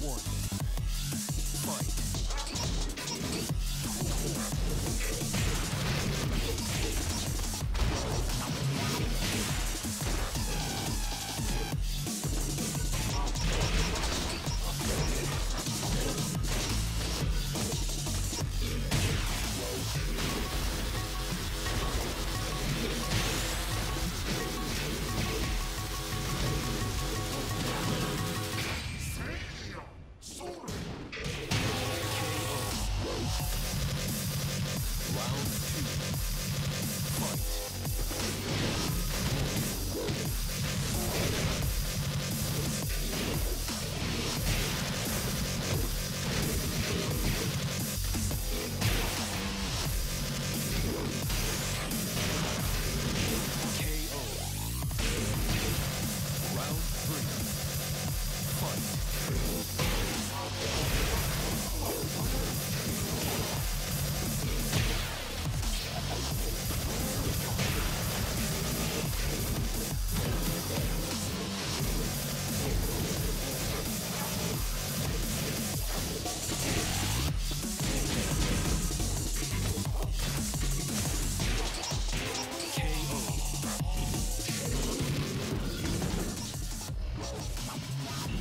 one. Fight. Yeah.